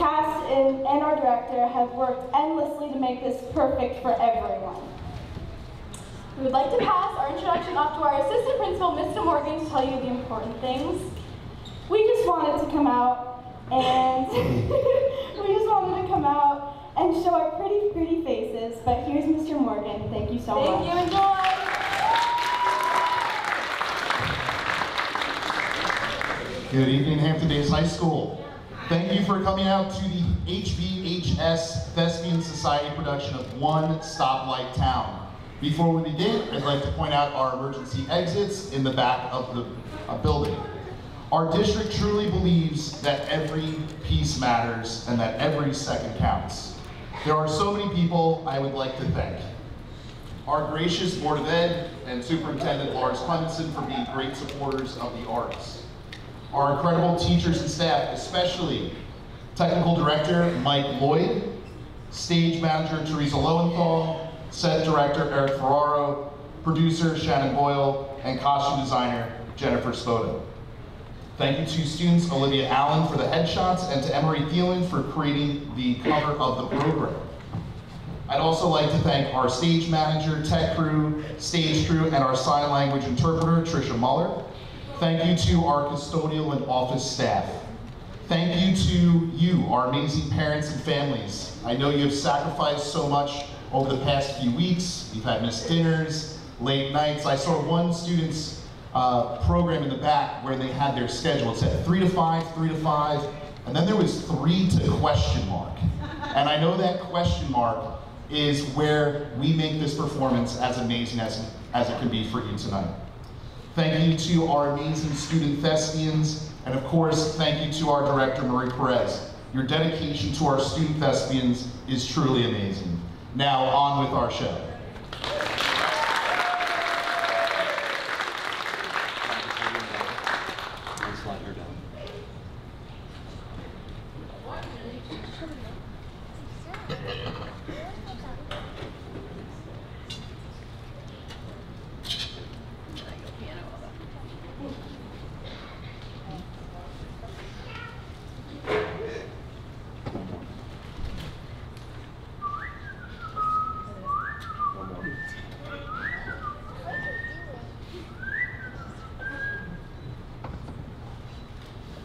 cast and, and our director have worked endlessly to make this perfect for everyone. We would like to pass our introduction off to our assistant principal, Mr. Morgan, to tell you the important things. We just wanted to come out and we just wanted to come out and show our pretty, pretty faces. But here's Mr. Morgan. Thank you so Thank much. Thank you, enjoy. Good evening, Hampton Bays High School. Thank you for coming out to the HBHS Thespian Society production of One Stoplight Town. Before we begin, I'd like to point out our emergency exits in the back of the uh, building. Our district truly believes that every piece matters and that every second counts. There are so many people I would like to thank. Our gracious Board of Ed and Superintendent Lars Clemensen for being great supporters of the arts our incredible teachers and staff, especially Technical Director Mike Lloyd, Stage Manager Teresa Lowenthal, Set Director Eric Ferraro, Producer Shannon Boyle, and Costume Designer Jennifer Spoto. Thank you to students Olivia Allen for the headshots and to Emery Thielen for creating the cover of the program. I'd also like to thank our stage manager, tech crew, stage crew, and our sign language interpreter, Tricia Muller. Thank you to our custodial and office staff. Thank you to you, our amazing parents and families. I know you have sacrificed so much over the past few weeks. You've had missed dinners, late nights. I saw one student's uh, program in the back where they had their schedule. It said three to five, three to five, and then there was three to question mark. And I know that question mark is where we make this performance as amazing as, as it can be for you tonight. Thank you to our amazing student thespians, and of course, thank you to our director, Marie Perez. Your dedication to our student thespians is truly amazing. Now, on with our show.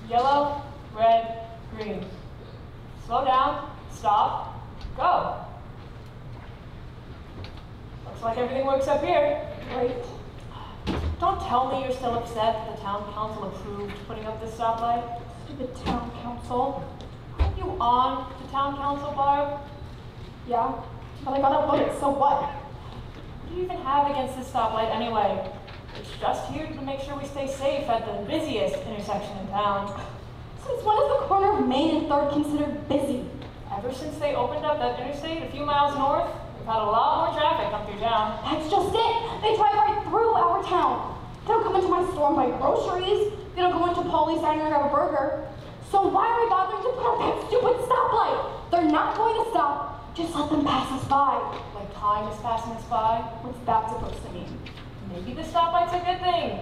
Yellow, red, green. Slow down, stop, go. Looks like everything works up here. Wait, Don't tell me you're still upset that the town council approved putting up this stoplight. stupid town council. Aren't you on the town council, Barb? Yeah, but I got outvoted, so what? What do you even have against this stoplight anyway? It's just here to make sure we stay safe at the busiest intersection in town. Since when is the corner of Main and Third considered busy? Ever since they opened up that interstate a few miles north, we've had a lot more traffic come through town. That's just it. They drive right through our town. They don't come into my store and buy groceries. They don't go into Polly's Diner and grab a burger. So why are we bothering to put up that stupid stoplight? They're not going to stop. Just let them pass us by. Like time is passing us by. What's that supposed to mean? Maybe the stoplight's a good thing.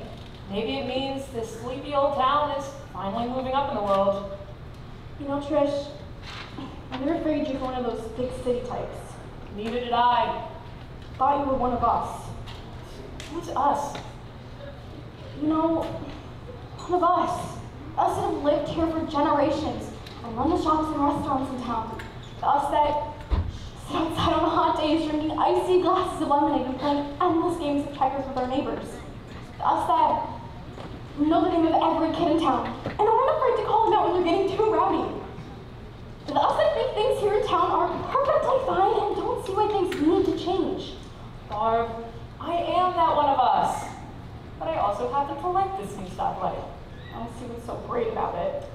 Maybe it means this sleepy old town is finally moving up in the world. You know, Trish, I never figured you were one of those big city types. Neither did I. Thought you were one of us. Who's us? You know, one of us. Us that have lived here for generations and run the shops and restaurants in town. The us that outside on hot days drinking icy glasses of lemonade and playing endless games of checkers with our neighbors. Us that know the name of every kid in town and aren't afraid to call them out when they're getting too rowdy. The us that think things here in town are perfectly fine and don't see why things need to change. Barb, I am that one of us. But I also happen to like this new stoplight. I don't see what's so great about it.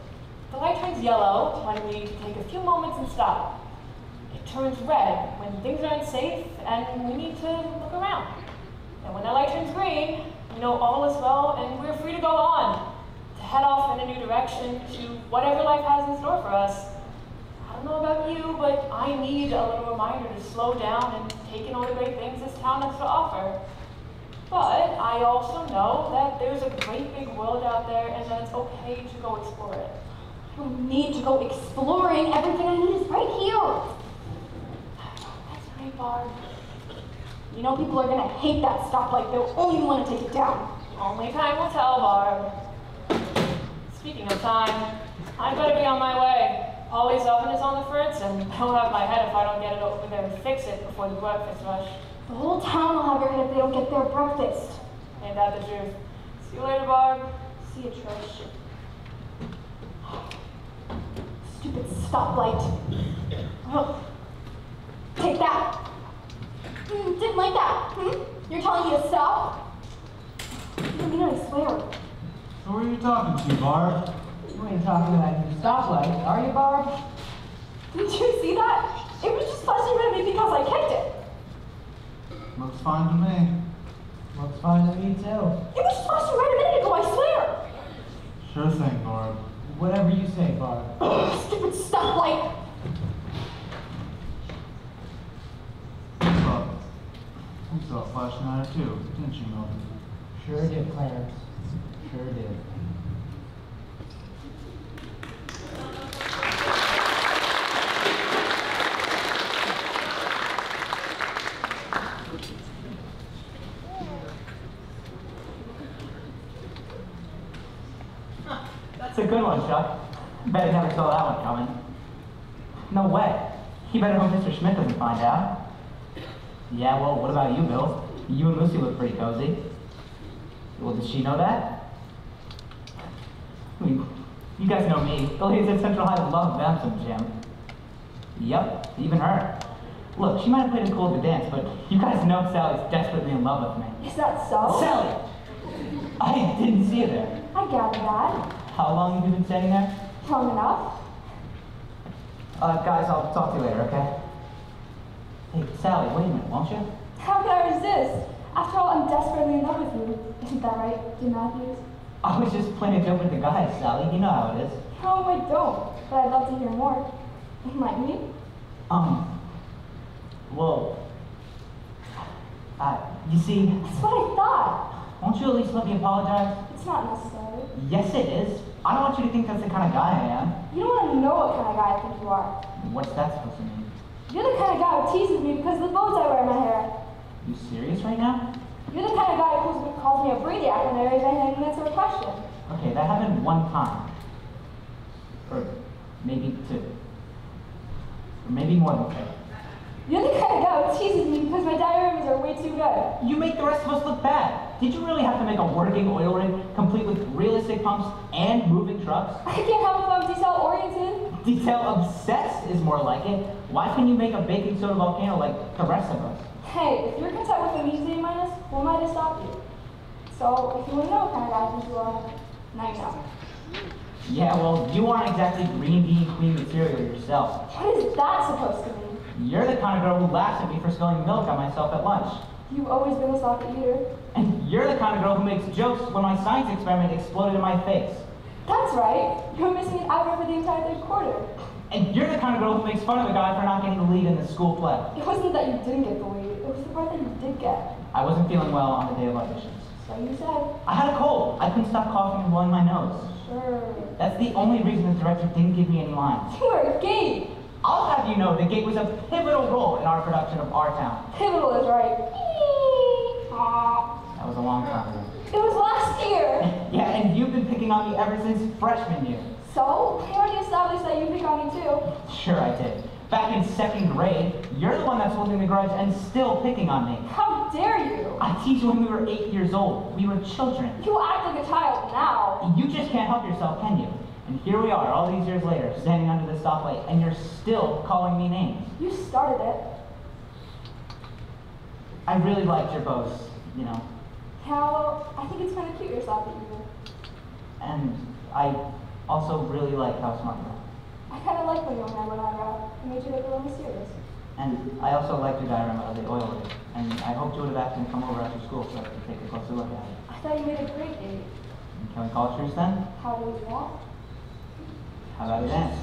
The light turns yellow we need to take a few moments and stop. It turns red when things aren't safe and we need to look around. And when that light turns green, we know all is well and we're free to go on, to head off in a new direction to whatever life has in store for us. I don't know about you, but I need a little reminder to slow down and take in all the great things this town has to offer. But I also know that there's a great big world out there and that it's okay to go explore it. I need to go exploring. Everything I need is right here. Barb. You know people are gonna hate that stoplight. They'll only want to take it down. Only time will tell, Barb. Speaking of time, I better be on my way. Polly's oven is on the fritz, and I'll have my head if I don't get it over there and fix it before the breakfast rush. The whole town will have your head if they don't get their breakfast. Ain't that the truth? See you later, Barb. See you, Trish. Stupid stoplight. Oh. Take that. Hmm, didn't like that. Hmm? You're telling me to stop? I mean, I swear. Who are you talking to, Barb? You ain't talking to that new stoplight, are you, Barb? Didn't you see that? It was just flashing red at me because I kicked it. Looks fine to me. Looks fine to me, too. It was just flashing red a minute ago, I swear. Sure thing, Barb. Whatever you say, Barb. Stupid stoplight. What's up? You saw it flashing at her too, didn't you, Milton? Sure did, Clarence. Sure did. That's a good one, Chuck. Bet I never saw that one coming. No way. He better hope Mr. Schmidt doesn't find out. Yeah, well, what about you, Bill? You and Lucy look pretty cozy. Well, does she know that? I mean, you guys know me. The ladies at Central High love them some Jim. Yep, even her. Look, she might have played it cool at the dance, but you guys know Sally's desperately in love with me. Is that so? Sally! I didn't see you there. I gathered that. How long have you been standing there? Long enough. Uh, guys, I'll talk to you later, okay? Hey, Sally, wait a minute, won't you? How can I resist? After all, I'm desperately in love with you. Isn't that right, Jim Matthews? I was just playing a joke with the guys, Sally. You know how it is. No, I don't. But I'd love to hear more. Enlighten me. Um, well, uh, you see, That's what I thought. won't you at least let me apologize? It's not necessary. Yes, it is. I don't want you to think that's the kind of guy I am. You don't want to know what kind of guy I think you are. What's that supposed to mean? You're the kind of guy who teases me because of the bows I wear in my hair. You serious right now? You're the kind of guy who calls me a brainiac when there is anything that's a question. Okay, that happened one time. Or maybe two. Or maybe more than two. You're the kind of guy who teases me because my diagrams are way too good. You make the rest of us look bad. Did you really have to make a working oil rig complete with realistic pumps and moving trucks? I can't help if I'm detail oriented. Detail obsessed is more like it. Why couldn't you make a baking soda volcano like the rest of us? Hey, if you're content with a music A minus, who am I to stop you? So, if you want to know what kind of guy you are, now you know. Yeah, well, you aren't exactly green bean queen material yourself. What is that supposed to mean? You're the kind of girl who laughs at me for spilling milk on myself at lunch. You've always been a sloppy eater. And you're the kind of girl who makes jokes when my science experiment exploded in my face. That's right. You're missing an hour for the entire third quarter. And you're the kind of girl who makes fun of a guy for not getting the lead in the school play. It wasn't that you didn't get the lead. It was the part that you did get. I wasn't feeling well on the day of auditions. So you said. I had a cold. I couldn't stop coughing and blowing my nose. Sure. That's the only reason the director didn't give me any lines. You were gay. I'll have you know that gate was a pivotal role in our production of Our Town. Pivotal is right. That was a long time ago. It was last year. Yeah, and you've been picking on me ever since freshman year. So, I already established that you pick on me too. Sure I did. Back in second grade, you're the one that's holding the grudge and still picking on me. How dare you? I teach you when we were eight years old. We were children. You act like a child now. You just can't help yourself, can you? And here we are, all these years later, standing under the stoplight, and you're still calling me names. You started it. I really liked your bows, you know, Yeah, well, I think it's kind of cute you're sloppy eater. and I also really like how smart you are. I kind of like when you and I went on out. It made you look a little mysterious. And I also liked your diagram of the oil rig, and I hope you would have asked me to come over after school so I could take a closer look at it. I thought you made a great date. Can we call it truce then? How do you want? How about a dance?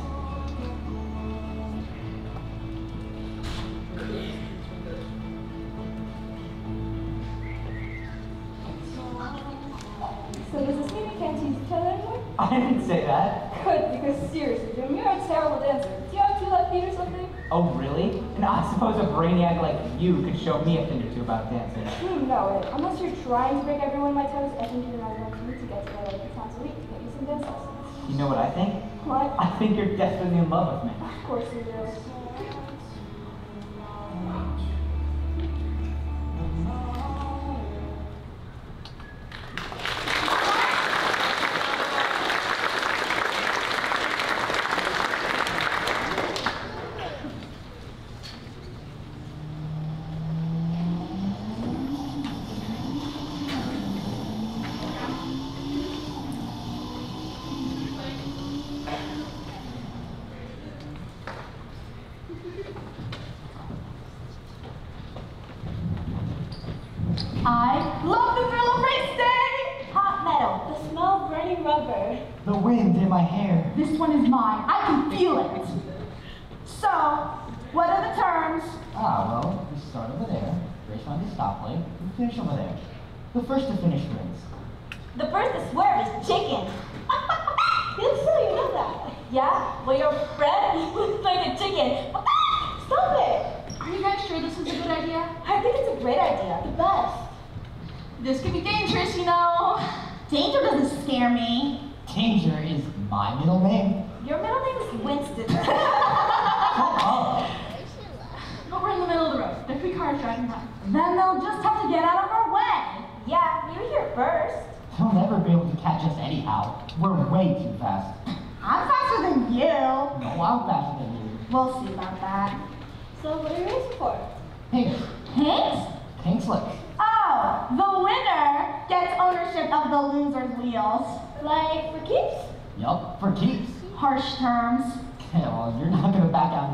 I didn't say that. Good, because seriously, Jim, you're a terrible dancer. Do you have two left feet or something? Oh, really? And I suppose a brainiac like you could show me a thing or two about dancing. Hmm, no, wait. Unless you're trying to break every one of my toes, I think you're not enough need to get together like three times a week to get you some dance lessons. You know what I think? What? I think you're desperately in love with me. Of course you do.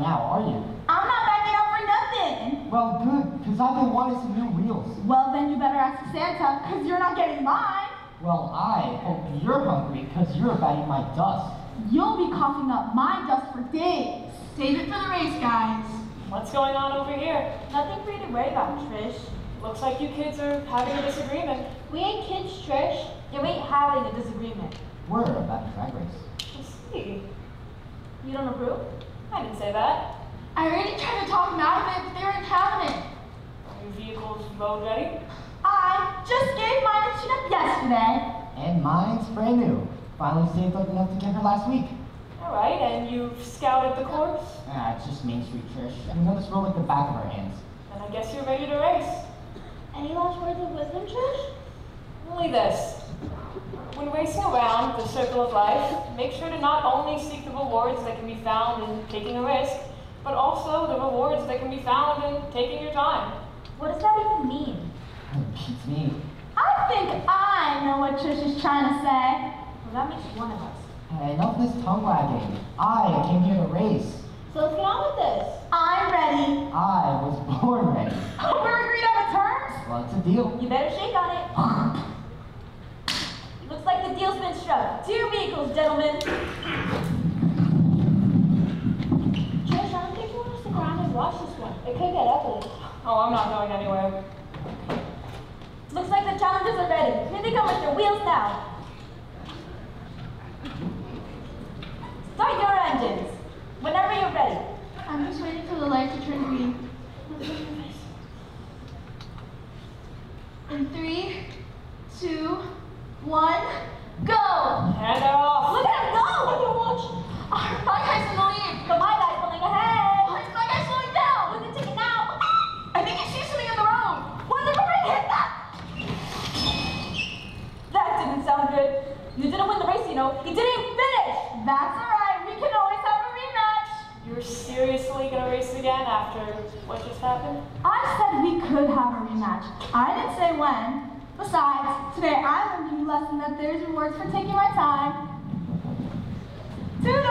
Not out now, are you? I'm not backing out for nothing. Well, good, because I've been wanting some new wheels. Well, then you better ask Santa, because you're not getting mine. Well, I hope you're hungry, because you're batting my dust. You'll be coughing up my dust for days. Save it for the race, guys. What's going on over here? Nothing for you to worry about, Trish. Looks like you kids are having a disagreement. We ain't kids, Trish. Yeah, we ain't having a disagreement. We're about to drag race. I see. You don't approve? I didn't say that. I already tried to talk them out of it, but they were in cabinet. Are your vehicles road ready? I just gave mine a tune-up yesterday. And mine's brand new. Finally saved up enough to get her last week. All right, and you've scouted the course? Ah, it's just Main Street, Trish. We know this road like the back of our hands. And I guess you're ready to race. Any last words of wisdom, Trish? Only this. When racing around the circle of life, make sure to not only seek the rewards that can be found in taking a risk, but also the rewards that can be found in taking your time. What does that even mean? Beats me. I think I know what Trish is trying to say. Well, that makes one of us. Hey, enough of this tongue wagging. I came here to race. So let's get on with this. I'm ready. I was born ready. We're agreed on the terms? Well, it's a deal. You better shake on it. Looks like the deal's been struck. Two vehicles, gentlemen. Trish, I don't think you want to stick around and watch this one. It could get ugly. Oh, I'm not going anywhere. Looks like the challengers are ready. Here they come with their wheels now. Start your engines. Whenever you're ready. I'm just waiting for the light to turn green. In three, two, one, go! Hand it off. Look at him go! Look at him watch. Ah, Our my guy's in the lead. My guy's pulling ahead. Oh, it's my guy slowing down. Who's the ticket now? I think he sees something on the road. What's the parade hit that? That didn't sound good. You didn't win the race, you know. You didn't finish. That's alright. We can always have a rematch. You're seriously gonna race again after what just happened? I said we could have a rematch. I didn't say when. Besides, today I new lesson that there's rewards for taking my time. Toodles!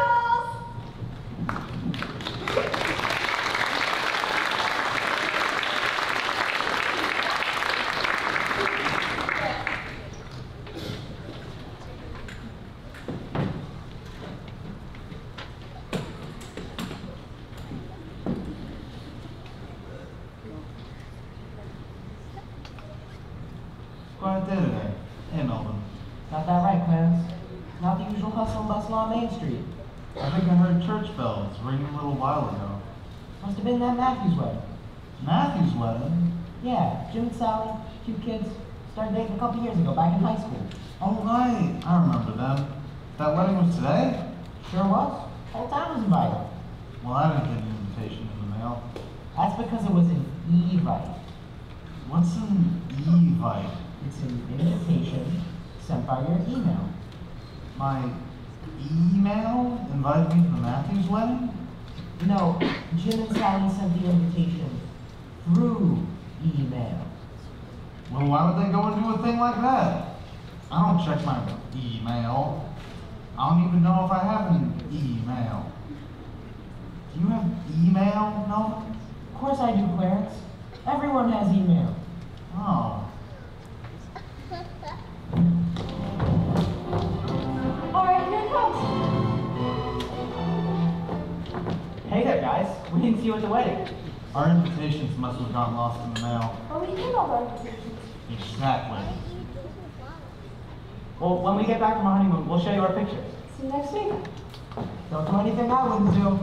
Quiet day today. Hey, Melvin. Got that right, Clarence. Not the usual hustle and bustle on Main Street. I think I heard church bells ringing a little while ago. Must have been that Matthews wedding. Matthew's wedding? Yeah, Jim and Sally, two kids, started dating a couple years ago, back in high school. Oh, right. I remember them. That wedding was today? Sure was. Whole town was invited. Well, I didn't get an invitation in the mail. That's because it was an e-vite. What's an Evite? It's an invitation sent by your email. My email invited me to the Matthews wedding? No, Jim and Sally sent the invitation through email. Well, why would they go and do a thing like that? I don't check my email. I don't even know if I have an email. Do you have email, Melvin? Of course I do, Clarence. Everyone has email. Oh. Hey there, guys. We didn't see you at the wedding. Our invitations must have gotten lost in the mail. But we emailed our invitations. Exactly. Well, when we get back from our honeymoon, we'll show you our pictures. See you next week. Don't do anything I wouldn't do.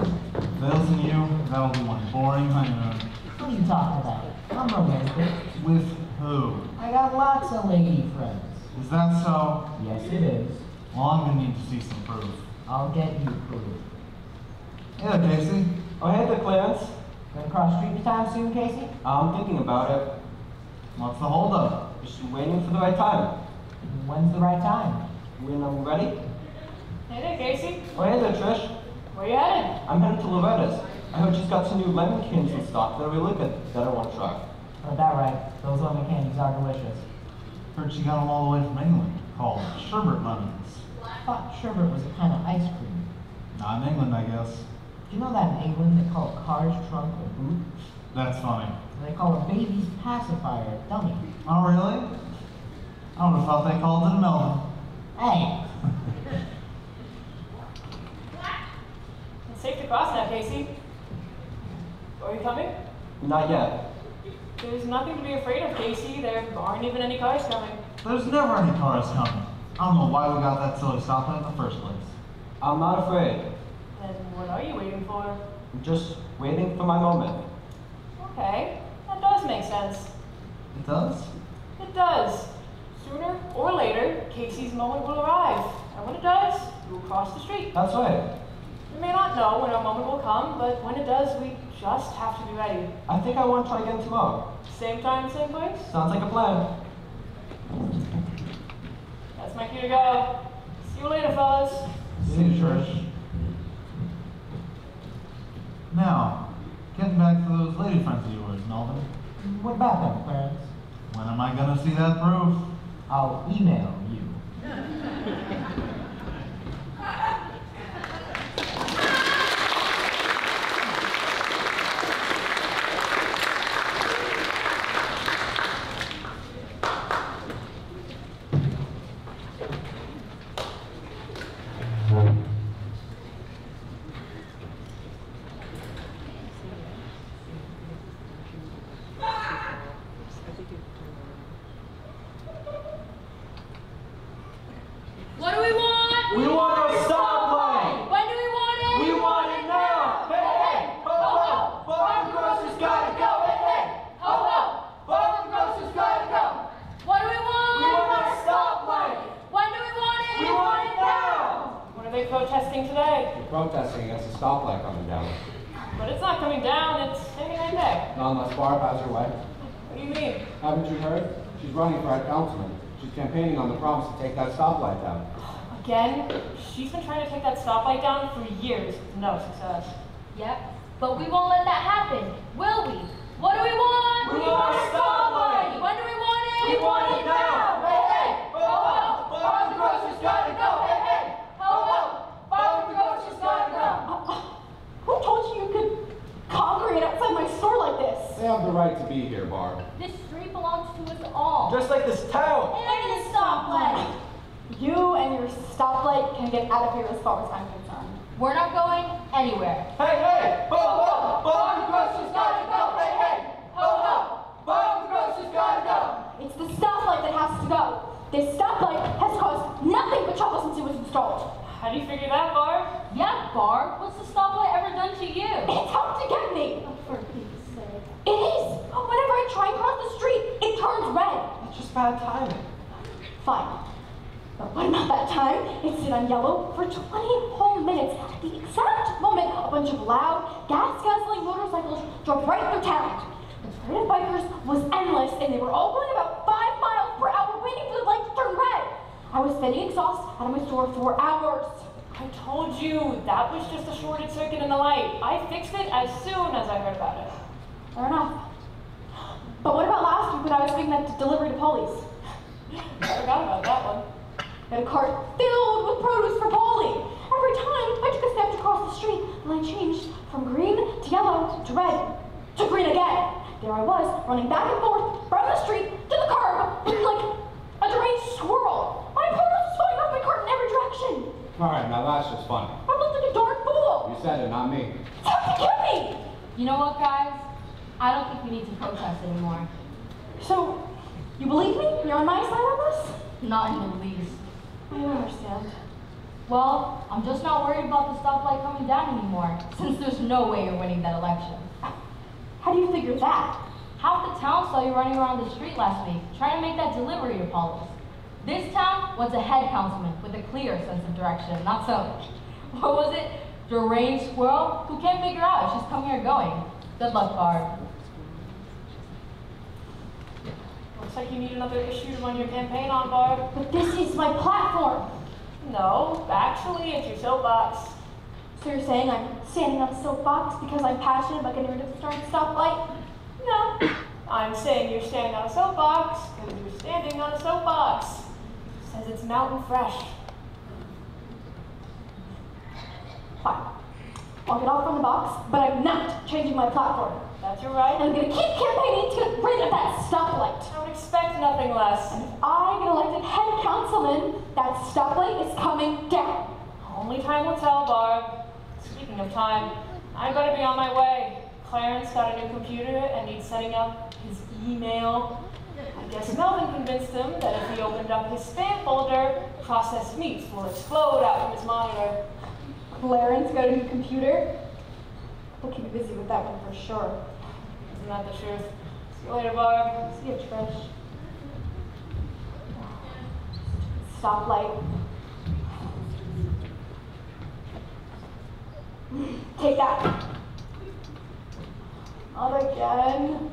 Those and you, that'll be one boring honeymoon. What are you talking about? I'm romantic. With who? I got lots of lady friends. Is that so? Yes, it is. Well, I'm gonna need to see some proof. I'll get you proof. Hey there, Casey. Oh, hey there, Clarence. Gonna cross street time soon, Casey? I'm thinking about it. What's the holdup? Just waiting for the right time. When's the right time? When I'm ready. Hey there, Casey. Oh, hey there, Trish. Where you headed? I'm headed to Loretta's. I heard she's got some new lemon cans in stock that are really good that I want to try. Heard that right. Those lemon candies are delicious. Heard she got them all the way from England, called sherbet lemons. I thought sherbet was a kind of ice cream. Not in England, I guess. Do you know that in England they call a car's trunk a boot? That's funny. And they call a baby's pacifier a dummy. Oh, really? I would have thought they called it a Melvin. Hey, It's safe to cross now, Casey. Are you coming? Not yet. There's nothing to be afraid of, Casey. There aren't even any cars coming. There's never any cars coming. I don't know why we got that silly stoplight in the first place. I'm not afraid. Then what are you waiting for? I'm just waiting for my moment. Okay, that does make sense. It does? It does. Sooner or later, Casey's moment will arrive. And when it does, you will cross the street. That's right. We may not know when our moment will come, but when it does, we just have to be ready. I think I want to try again tomorrow. Same time, same place? Sounds like a plan. That's my cue to go. See you later, fellas. See you, Trish. Now, getting back to those lady friends of yours, Melvin. what about them, Clarence? When am I gonna see that proof? I'll email you. What do we want? We want a stoplight! When do we want it? We want it now! Hey, hey! Ho, ho! Barbara Grocer's gotta go! Hey, hey! Ho ho! Barbara Grocer's gotta go! What do we want? We want a stoplight! When do we want it? We want it now! What are they protesting today? We're protesting against the stoplight coming down. But it's not coming down, it's hanging right there. Not unless Barb has her way. What do you mean? Haven't you heard? She's running for head councilman. She's campaigning on the promise to take that stoplight down. Again? She's been trying to take stoplight down for years no success. Yep. But we won't let that happen, will we? What do we want? We want a stoplight! When do we want it? We want it now! Hey, hey! Ho, ho! Barbara Grocer's gotta go! Hey, hey! Ho ho! Barbara Grocer's gotta go! Who told you you could congregate outside my store like this? They have the right to be here, Barb. This street belongs to us all. Just like this town! and the stoplight. You and your stoplight can get out of here as far as I'm concerned. We're not going anywhere. Hey, hey! Ho, ho! Barbara Grocer's gotta go! Hey, hey! Ho, ho! Barbara Grocer's gotta go! It's the stoplight that has to go. This stoplight has caused figure that, Barb? Yeah, Barb. What's the stoplight ever done to you? It's out to get me! Oh, for Pete's sake. It is! Whenever I try and cross the street, it turns red. It's just bad timing. Fine. But what about that time it stayed on yellow for 20 whole minutes at the exact moment a bunch of loud, gas-guzzling motorcycles drove right through town. The parade of bikers was endless and they were all going about five miles per hour waiting for the light to turn red. I was spitting exhaust out of my store for hours. I told you that was just a shorted circuit in the light. I fixed it as soon as I heard about it. Fair enough. But what about last week when I was making that delivery to Polly's? I forgot about that one. I had a cart filled with produce for Polly. Every time I took a step to cross the street, the light changed from green to yellow to red to green again. There I was, running back and forth from the street to the curb, like a deranged squirrel. My produce was flying off my cart in every direction. All right, now that's just funny. I looked like a darn fool. You said it, not me. It's out to get me. You know what, guys? I don't think we need to protest anymore. So, you believe me? You're on my side on this? Not in the least. I don't understand. Well, I'm just not worried about the stoplight coming down anymore, since there's no way you're winning that election. How do you figure that? Half the town saw you running around the street last week, trying to make that delivery to Polly's. This town wants a head councilman with a clear sense of direction, not some, what was it, deranged squirrel who can't figure out if she's coming or going. Good luck, Barb. Looks like you need another issue to run your campaign on, Barb. But this is my platform. No, actually, it's your soapbox. So you're saying I'm standing on a soapbox because I'm passionate about getting rid of the darn stoplight? No, I'm saying you're standing on a soapbox because you're standing on a soapbox. It's mountain fresh. Fine. I'll get off from the box, but I'm not changing my platform. That's your right. I'm gonna keep campaigning to get rid of that stoplight. I would expect nothing less. And if I get elected head councilman, that stoplight is coming down. Only time will tell, Barb. Speaking of time, I better be on my way. Clarence got a new computer and needs setting up his email. Guess Melvin convinced him that if he opened up his spam folder, processed meats will explode out from his monitor. Clarence got a new computer. We'll keep you busy with that one for sure. Isn't that the truth? See you later, Barb. See you, Trish. Stoplight. Take that. Not again.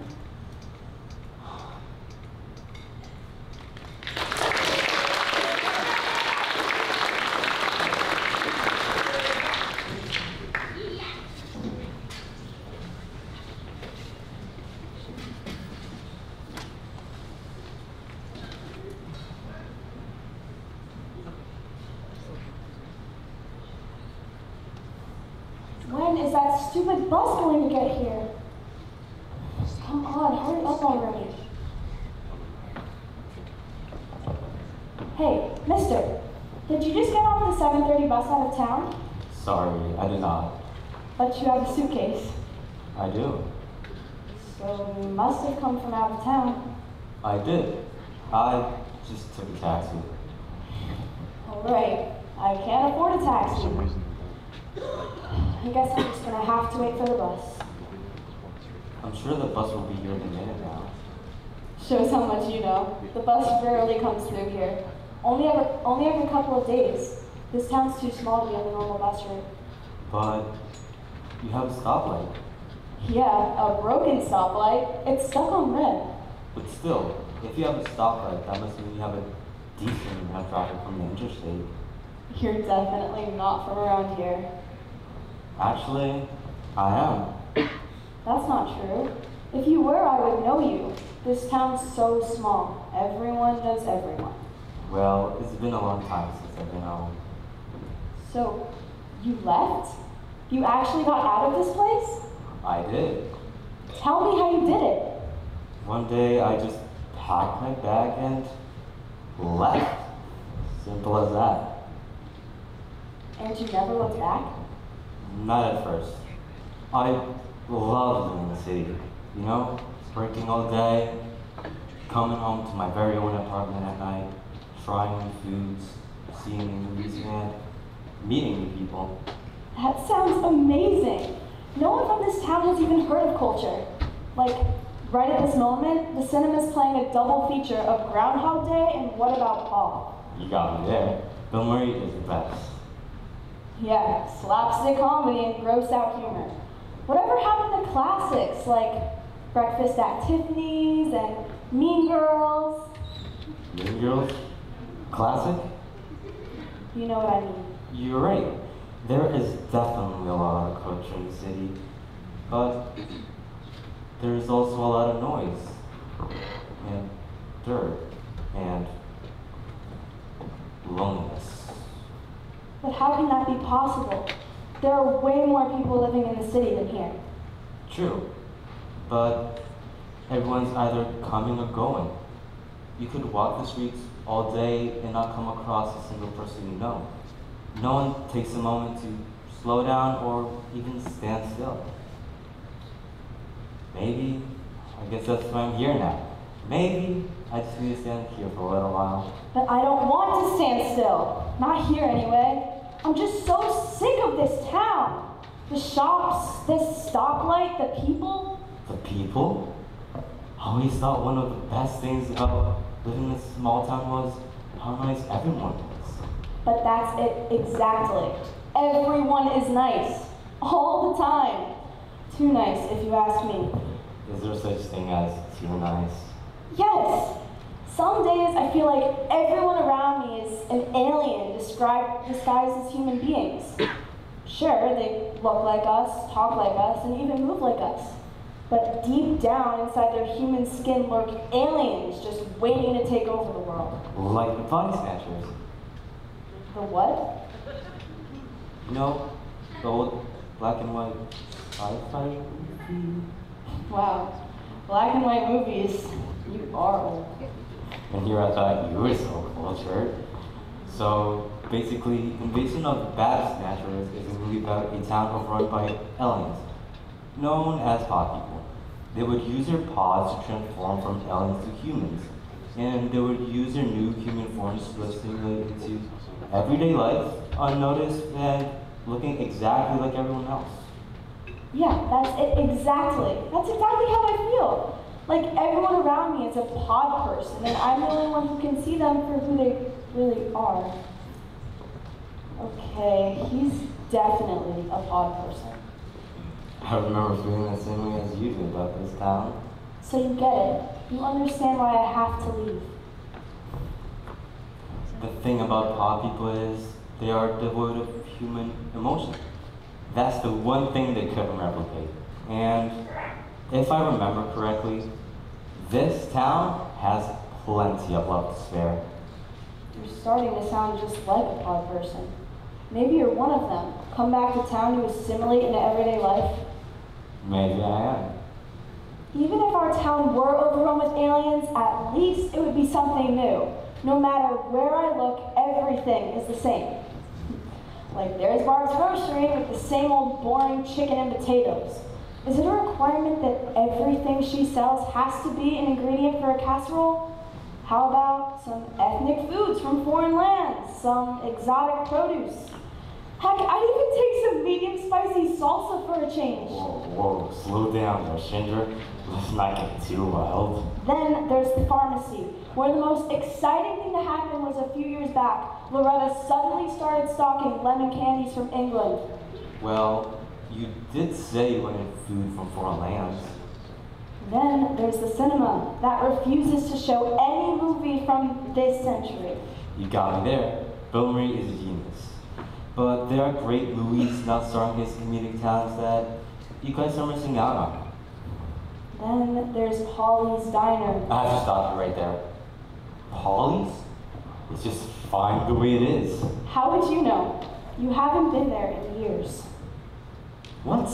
When is that stupid bus going to get here? Come on, hurry up already. Hey, mister, did you just get off the 7.30 bus out of town? Sorry, I did not. But you have a suitcase. I do. So you must have come from out of town. I did. I just took a taxi. All right, I can't afford a taxi. I guess I'm just gonna have to wait for the bus. I'm sure the bus will be here in a minute now. Shows how much you know. The bus rarely comes through here. Only every, only every couple of days. This town's too small to be on the normal bus route. But you have a stoplight. Yeah, a broken stoplight. It's stuck on red. But still, if you have a stoplight, that must mean you have a decent amount of traffic from the interstate. You're definitely not from around here. Actually, I am. That's not true. If you were, I would know you. This town's so small. Everyone knows everyone. Well, it's been a long time since I've been home. So, you left? You actually got out of this place? I did. Tell me how you did it. One day I just packed my bag and left. Simple as that. And you never looked back? Not at first. I love living in the city. You know, working all day, coming home to my very own apartment at night, trying new foods, seeing new movies, and meeting new people. That sounds amazing. No one from this town has even heard of culture. Like, right at this moment, the cinema's playing a double feature of Groundhog Day and What About Paul? You got me there. Bill Murray is the best. Yeah, slapstick comedy and gross out humor. Whatever happened to classics like Breakfast at Tiffany's and Mean Girls? Mean Girls? Classic? You know what I mean. You're right. There is definitely a lot of culture in the city, but there's also a lot of noise and dirt and loneliness. But how can that be possible? There are way more people living in the city than here. True, but everyone's either coming or going. You could walk the streets all day and not come across a single person you know. No one takes a moment to slow down or even stand still. Maybe, I guess that's why I'm here now. Maybe I just need to stand here for a little while. But I don't want to stand still. Not here anyway. I'm just so sick of this town. The shops, this stoplight, the people. The people? I always thought one of the best things about living in a small town was how nice everyone was. But that's it exactly. Everyone is nice. All the time. Too nice, if you ask me. Is there such a thing as too nice? Yes. Some days I feel like everyone around me is an alien described, disguised as human beings. Sure, they look like us, talk like us, and even move like us. But deep down inside their human skin lurk aliens just waiting to take over the world. Like the body snatchers. The what? You know, the old black and white sci-fi movie? Wow. Black and white movies. You are old. And here I thought you were so cultured. So basically, Invasion of the Body Snatchers is a movie about a town overrun by aliens, known as pod people. They would use their paws to transform from aliens to humans, and they would use their new human forms to assimilate into everyday life, unnoticed and looking exactly like everyone else. Yeah, that's it exactly. That's exactly how I feel. Like everyone around me is a pod person, and I'm the only one who can see them for who they really are. Okay, he's definitely a pod person. I remember feeling the same way as you do about this town. So you get it. You understand why I have to leave. The thing about pod people is they are devoid of human emotion. That's the one thing they couldn't replicate. And if I remember correctly, this town has plenty of love to spare. You're starting to sound just like a pod person. Maybe you're one of them. Come back to town to assimilate into everyday life. Maybe I am. Even if our town were overrun with aliens, at least it would be something new. No matter where I look, everything is the same. Like there's Barb's grocery with the same old boring chicken and potatoes. Is it a requirement that everything she sells has to be an ingredient for a casserole? How about some ethnic foods from foreign lands, some exotic produce? Heck, I'd even take some medium spicy salsa for a change. Whoa, whoa, slow down there, Shinder. Let's not get too wild. Then there's the pharmacy, where the most exciting thing to happen was a few years back. Loretta suddenly started stocking lemon candies from England. Well, you did say you wanted food from foreign lands. Then there's the cinema, that refuses to show any movie from this century. You got me there. Bill Murray is a genius. But there are great movies now starring his comedic talents that you guys are missing out on. Then there's Polly's Diner. I have to stop you right there. Polly's? It's just fine the way it is. How would you know? You haven't been there in years. What?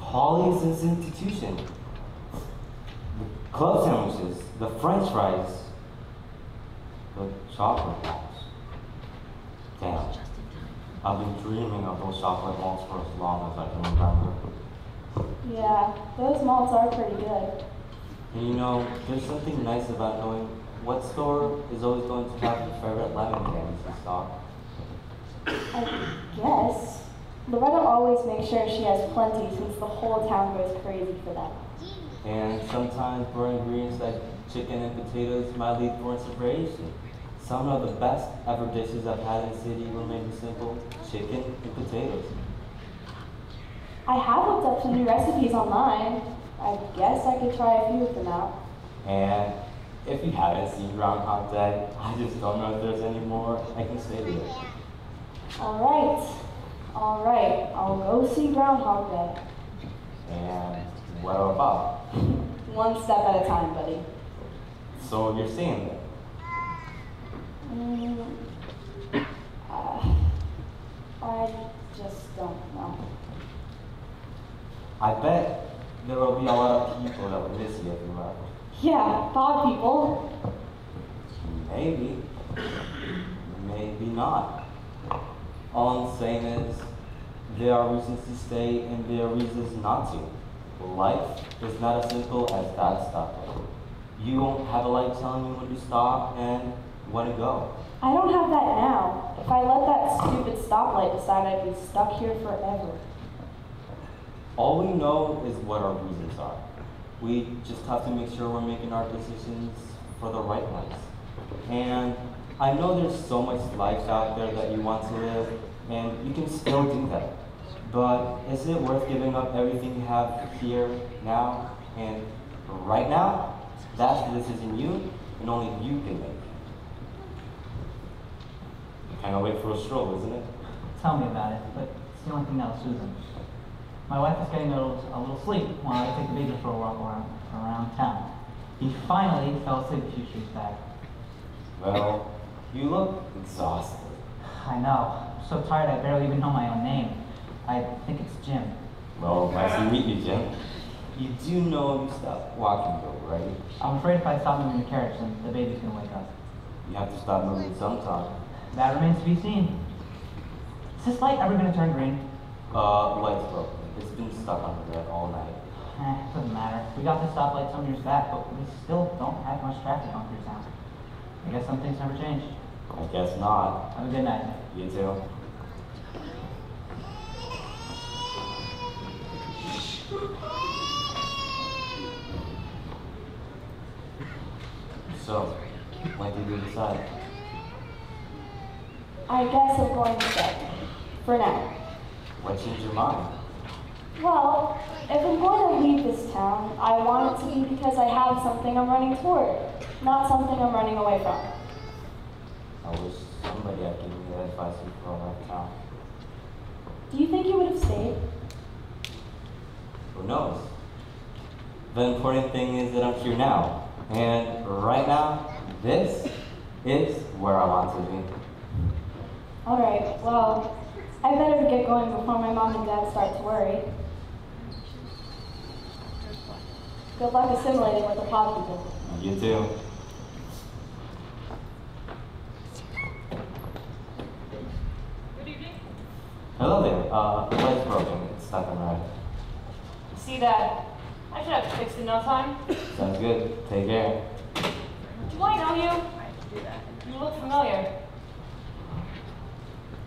Polly's is an institution. The club sandwiches, the french fries, the chocolate balls. Damn. I've been dreaming of those chocolate balls for as long as I can remember. Yeah, those malts are pretty good. And you know, there's something nice about knowing what store is always going to have your favorite lemon candies in stock. I guess. Loretta always makes sure she has plenty since the whole town goes crazy for them. And sometimes growing greens like chicken and potatoes might lead for inspiration. Some of the best ever dishes I've had in the city were made with simple chicken and potatoes. I have looked up some new recipes online. I guess I could try a few of them out. And if you haven't seen Groundhog Day, I just don't know if there's any more I can say to it. All right. All right. I'll go see Groundhog Day. And what about? One step at a time, buddy. So you're seeing it? Mm, uh, I just don't know. I bet there will be a lot of people that will miss you if you left. Yeah, pod people. Maybe. Maybe not. All I'm saying is there are reasons to stay and there are reasons not to. Life is not as simple as that stuff. You won't have a light telling you when to stop and when to go. I don't have that now. If I let that stupid stoplight decide I'd be stuck here forever. All we know is what our reasons are. We just have to make sure we're making our decisions for the right ones. And I know there's so much life out there that you want to live, and you can still do that. But is it worth giving up everything you have here, now, and right now? That's the decision you and only you can make. Kind of wait for a stroll, isn't it? Tell me about it, but it's the only thing that'll soothe him. My wife is getting a little, a little sleep while I take the baby for a walk around, around town. He finally fell asleep a few streets back. Well, you look exhausted. I know. I'm so tired I barely even know my own name. I think it's Jim. Well, nice to meet you, Jim. You do know you stop walking though, right? I'm afraid if I stop moving the carriage, then the baby's gonna wake up. You have to stop moving sometime. That remains to be seen. Is this light ever gonna turn green? Uh, light's broken. It's been stuck on the red all night. Eh, doesn't matter. We got this stoplight some years back, but we still don't have much traffic on through town. I guess some things never change. I guess not. Have a good night. You too. So, what did you decide? I guess I'm going to bed. For now. What changed your mind? Well, if I'm going to leave this town, I want it to be because I have something I'm running toward, not something I'm running away from. I wish somebody had given me that advice before I left town. Do you think you would have stayed? Who knows? The important thing is that I'm here now. And right now, this is where I want to be. All right, well, I better get going before my mom and dad start to worry. Good luck assimilating with the pod people. You too. Good evening. Hello there. Uh, the light's broken. It's stuck on red. See that? I should have fixed in no time. Sounds good. Take care. Do I know you? You look familiar.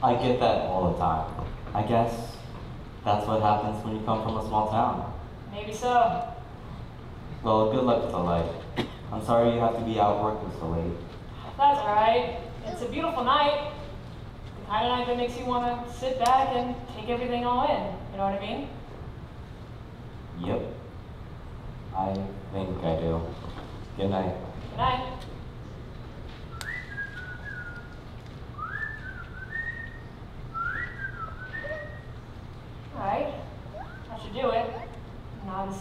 I get that all the time. I guess that's what happens when you come from a small town. Maybe so. Well, good luck with the light. I'm sorry you have to be out working so late. That's alright. It's a beautiful night. The kind of night that makes you want to sit back and take everything all in. You know what I mean? Yep. I think I do. Good night. Good night. Alright. That should do it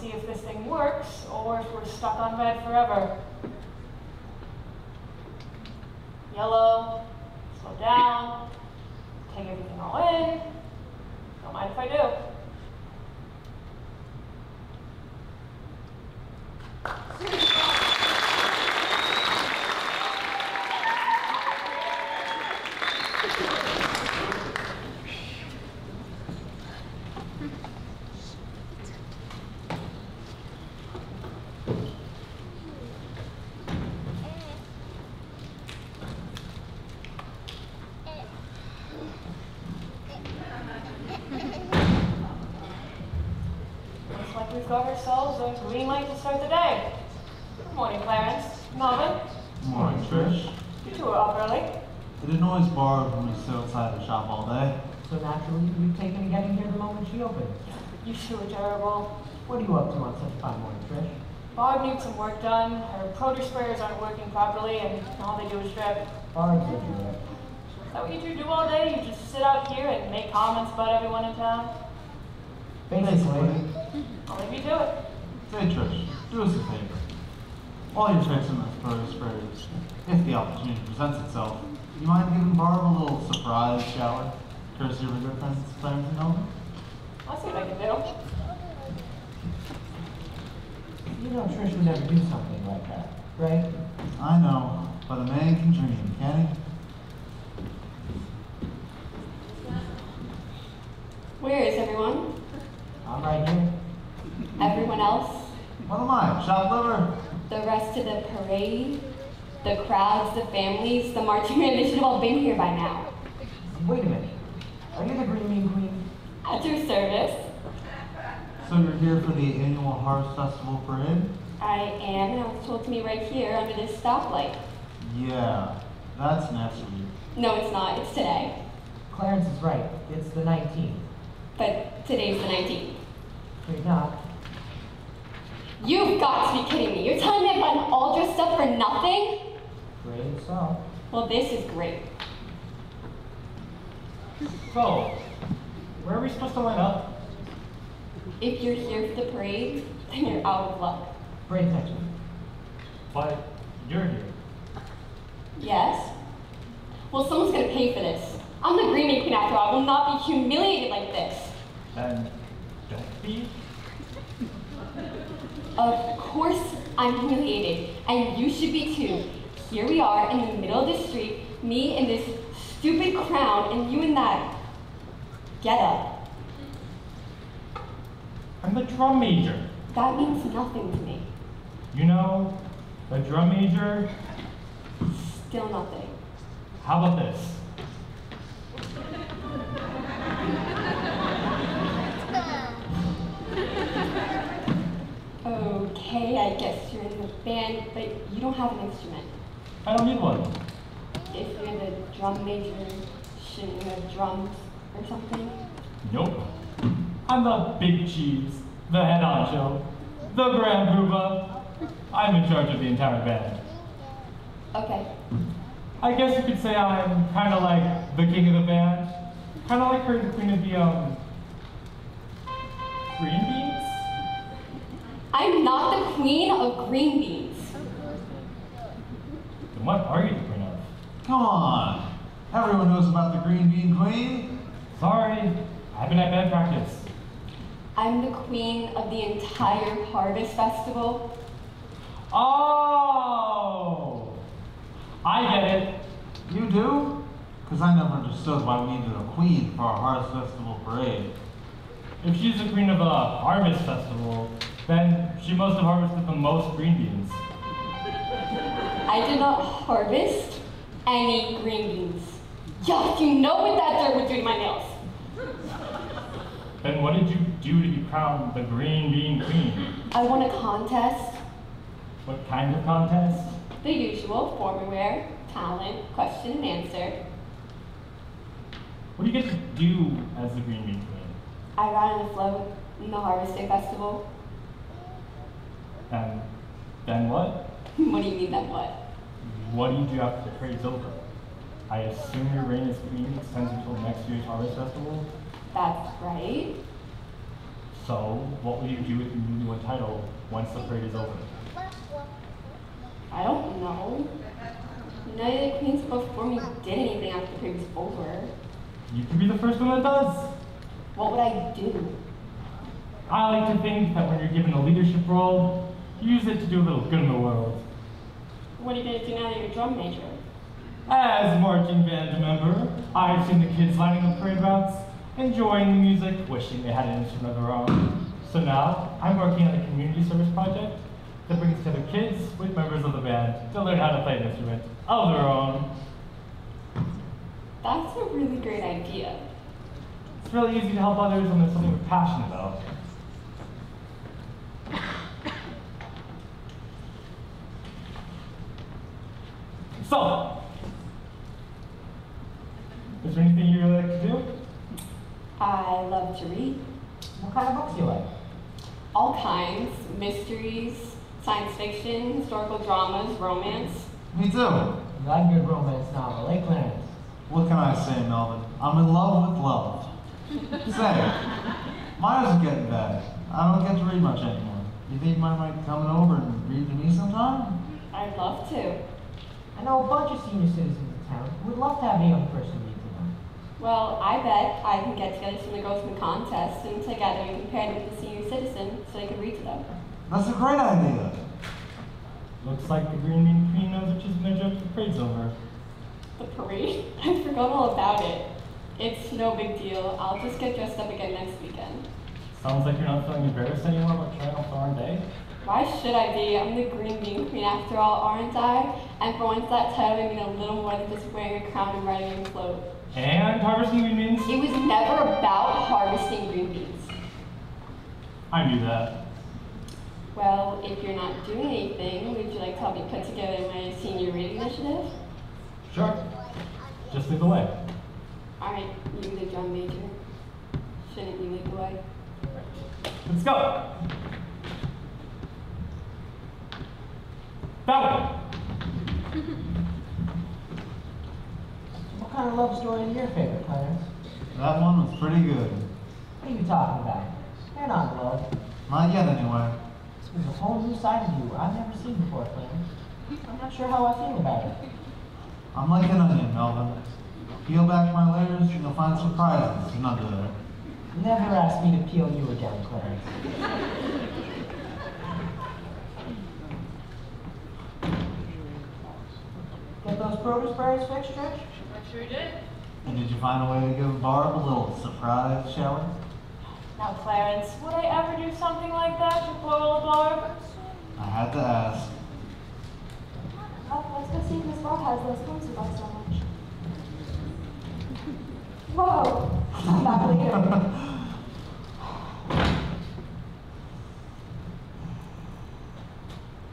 see if this thing works or if we're stuck on red forever. Yellow, slow down, take everything all in. Don't mind if I do. Thank you. I didn't always borrow when we sit outside the shop all day. So naturally, we've taken to getting here the moment she opened. You two are terrible. What are you up to on such a fine morning, Trish? Barb needs some work done. Her produce sprayers aren't working properly, and all they do is drip. Barnes would do it. Is that what you two do all day? You just sit out here and make comments about everyone in town? Basically, I'll leave you to it. Say, Trish, do us a favor. While you're fixing those produce sprayers, if the opportunity presents itself, you mind giving Barb a little surprise shower? Courtesy of our good friend friends, Clarence and Melvin? I'll see what I can do. you know Trish would never do something like that, right? I know, but a man can dream, can he? Where is everyone? I'm right here. Everyone else? What am I, shop liver? The rest of the parade? The crowds, the families, the marching band, they should have all been here by now. Wait a minute. Are you the Green Bean Queen? At your service. So you're here for the annual Harvest Festival parade? I am, and I was told to meet right here under this stoplight. Yeah, that's next week. No, it's not. It's today. Clarence is right. It's the 19th. But today's the 19th. Wait, not. You've got to be kidding me. You're telling me I've gotten all dressed up for nothing? Great, so. Well, this is great. So, where are we supposed to line up? If you're here for the parade, then you're out of luck. Next week. But you're here. Yes? Well, someone's gonna pay for this. I'm the Green Bean Queen after all. I will not be humiliated like this. Then don't be. Of course I'm humiliated, and you should be too. Here we are in the middle of the street, me in this stupid crown, and you in that. Get up. I'm the drum major. That means nothing to me. You know, the drum major. Still nothing. How about this? Okay, I guess you're in the band, but you don't have an instrument. I don't need one. If you're the drum major, shouldn't you have drums or something? Nope. I'm the big cheese, the head honcho, the grand poobah. I'm in charge of the entire band. Okay. I guess you could say I'm kind of like the king of the band, kind of like her the queen of the um green beans. I'm not the queen of green beans. Then what are you the queen of? Come on. Everyone knows about the Green Bean Queen. Sorry, I've been at band practice. I'm the queen of the entire harvest festival. Oh, I get it. You do? Because I never understood why we needed a queen for our Harvest Festival parade. If she's the queen of a harvest festival, then she must have harvested the most green beans. I did not harvest any green beans. Yuck, you know what that dirt would do to my nails. Then what did you do to be crowned the green bean queen? I won a contest. What kind of contest? The usual form wear, talent, question and answer. What do you get to do as the green bean queen? I ride on a float in the Harvest Day Festival. And then what? what do you mean then what? What do you do after the parade's over? I assume your reign as queen extends until next year's harvest festival. That's right. So, what will you do with your newly won title once the parade is over? I don't know. None of the queens before me did anything after the parade was over. You can be the first one that does. What would I do? I like to think that when you're given a leadership role, you use it to do a little good in the world. What are you gonna do now that you're a drum major? As a marching band member, I've seen the kids lining up parade routes, enjoying the music, wishing they had an instrument of their own. So now, I'm working on a community service project that brings together kids with members of the band to learn how to play an instrument of their own. That's a really great idea. It's really easy to help others when there's something we're passionate about. So, is there anything you really like to do? I love to read. What kind of books do you like? All kinds. Mysteries, science fiction, historical dramas, romance. Me too. You like good romance novel, eh, Clarence? What can I say, Melvin? I'm in love with love. say, mine is getting bad. I don't get to read much anymore. You think you might might coming over and read to me sometime? I'd love to. I know a bunch of senior citizens in town who would love to have a young person read to them. Well, I bet I can get together some of the girls from the contest and together and compare them to the senior citizen so they can read to them. That's a great idea. Looks like the Green Bean Queen knows what she's gonna joke the parade's over. The parade? I forgot all about it. It's no big deal. I'll just get dressed up again next weekend. Sounds like you're not feeling embarrassed anymore about trying out for day. Why should I be? I'm the green bean queen after all, aren't I? And for once that title would mean a little more than just wearing a crown and riding a float. And harvesting green beans? It was never about harvesting green beans. I knew that. Well, if you're not doing anything, would you like to help me put together my senior reading initiative? Sure. Just lead the way. Alright, you the drum major. Shouldn't you lead the way? Let's go. That way. What kind of love story is your favorite, Clarence? That one was pretty good. What are you talking about? They're not in love. Not yet, anyway. There's a whole new side of you I've never seen before, Clarence. I'm not sure how I feel about it. I'm like an onion, Melvin. Peel back my layers, and you'll find surprises under there. Never ask me to peel you again, Clarence. Get those produce berries fixed, Trish? I sure did. And did you find a way to give Barb a little surprise shower? Now, Clarence, would I ever do something like that to poor old Barb? I had to ask. Oh, let's go see if Miss Barb has those poems you like so much. Whoa! Come back later.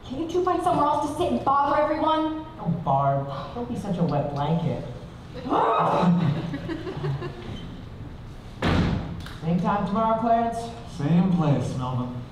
Can you two find somewhere else to sit and bother everyone? Oh, Barb, don't be such a wet blanket. Same time tomorrow, Clarence? Same place, Melvin.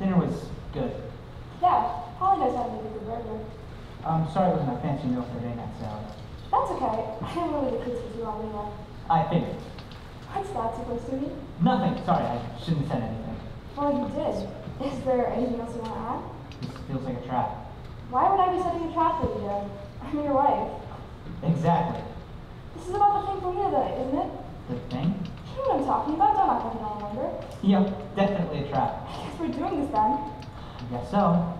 Dinner was good. Yeah, Holly knows how to make a good burger. I'm sorry it wasn't a fancy meal for today, that salad. That's okay. I didn't really the kids for too long anyway. What's that supposed to mean? Nothing. Sorry, I shouldn't have said anything. Well, you did. Is there anything else you want to add? This feels like a trap. Why would I be setting a trap for you, Joe? I'm your wife. Exactly. This is about the thing for other night, isn't it? The thing? You know what I'm talking about. Don't act like you don't remember. Yep, definitely a trap. I guess we're doing this then. I guess so.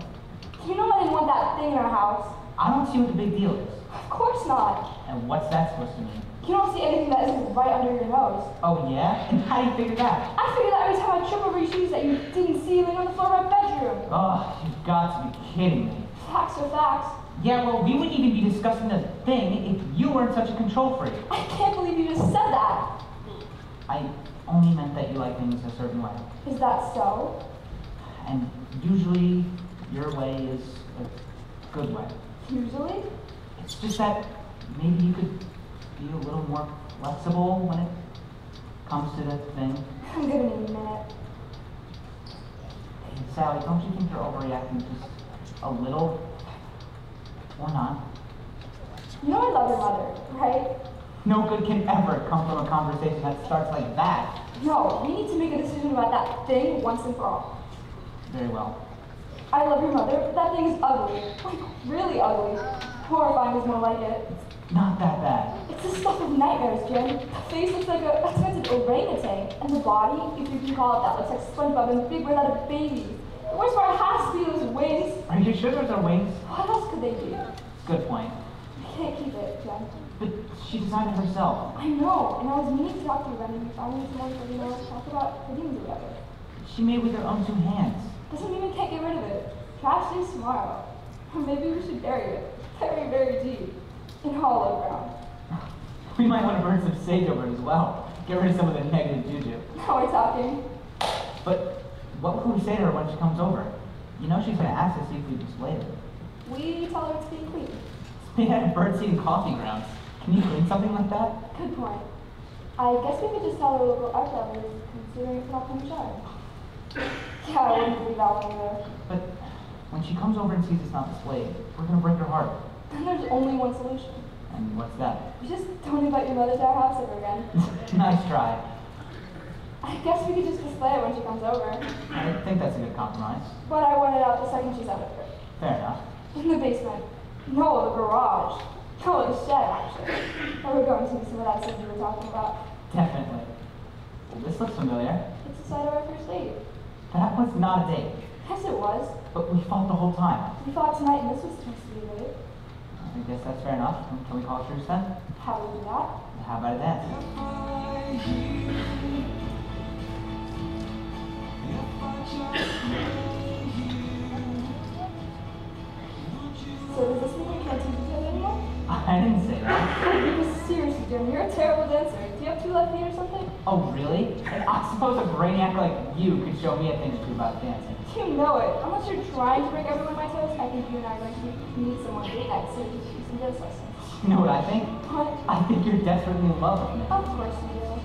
You know I didn't want that thing in our house. I don't see what the big deal is. Of course not. And what's that supposed to mean? You don't see anything that isn't right under your nose. Oh, yeah? And how do you figure that? I figure that every time I trip over your shoes that you didn't see laying on the floor of my bedroom. Oh, you've got to be kidding me. Facts are facts. Yeah, well, we wouldn't even be discussing the thing if you weren't such a control freak. I can't believe you just said that. I only meant that you like things a certain way. Is that so? And usually, your way is a good way. Usually? It's just that maybe you could be a little more flexible when it comes to the thing. I'm giving you a minute. Hey, Sally, don't you think you're overreacting just a little? Or not? You know I love your mother, right? No good can ever come from a conversation that starts like that. No, we need to make a decision about that thing once and for all. Very well. I love your mother, but that thing is ugly. Like, really ugly. Horrifying is more like it. Not that bad. It's the stuff of nightmares, Jim. The face looks like a expensive orangutan, and the body, if you can call it that, looks like SpongeBob and Big Red out of babies. The worst part has to be those wings. Are you sure those are wings? What else could they be? Good point. I can't keep it, Jen. But she designed it herself. I know, and I was meaning to talk to you about it. You finally someone for you know talk about fittings or whatever. She made with her own two hands. Doesn't mean we can't get rid of it. Trash is tomorrow. Or maybe we should bury it. Very, very deep. In hollow ground. We might want to burn some sage over it as well. Get rid of some of the negative juju. Now we're talking. But what would we say to her when she comes over? You know she's going to ask us if we displayed it. We tell her it's being clean. Speaking of birdseed and coffee grounds, can you clean something like that? Good point. I guess we could just tell our local art is considering dropping the charge. Yeah, I wouldn't leave that. But when she comes over and sees it's not displayed, we're going to break her heart. Then there's only one solution. And what's that? You just don't invite your mother to our house ever again. nice try. I guess we could just display it when she comes over. I think that's a good compromise. But I want it out the second she's out of here. Fair enough. In the basement. No, the garage. No, the shed, actually. Or we're going to do some of that stuff you were talking about. Definitely. Well, this looks familiar. It's the site of our first date. That was not a date. Yes, it was. But we fought the whole time. We fought tonight and this was supposed to be a date. I guess that's fair enough. Can we call it truce then? How do we do that? How about a dance? So does this mean we can't teach each other anymore? I didn't say that. Jim, you're a terrible dancer. Do you have two left feet or something? Oh, really? And I suppose a brainiac like you could show me a thing or two about dancing. You know it. Unless you're trying to break everyone my toes, I think you and I are going to need someone date night so we can do some dance lessons. You know what I think? What? I think you're desperately in love with me. Of course you do.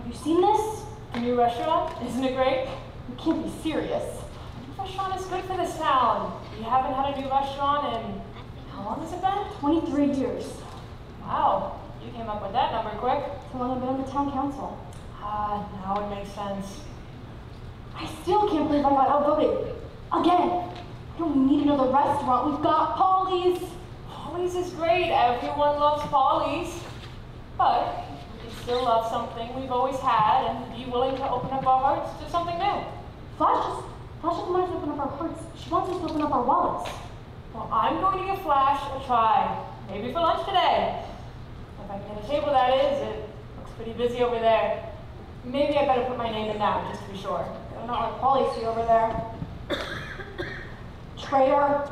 Have you seen this? The new restaurant, isn't it great? You can't be serious. The restaurant is good for this town. We haven't had a new restaurant in how long has it been? 23 years. Wow, you came up with that number quick. So long I've been on the town council. Ah, now it makes sense. I still can't believe I got outvoted. Again. I don't need another restaurant. We've got Polly's. Polly's is great. Everyone loves Polly's. But still love something we've always had and be willing to open up our hearts to something new. Flash just, Flash doesn't want us to open up our hearts. She wants us to open up our wallets. Well, I'm going to give Flash a try. Maybe for lunch today. If I can get a table, that is. It looks pretty busy over there. Maybe I better put my name in now, just to be sure. I'm not like Polly see over there. Traitor.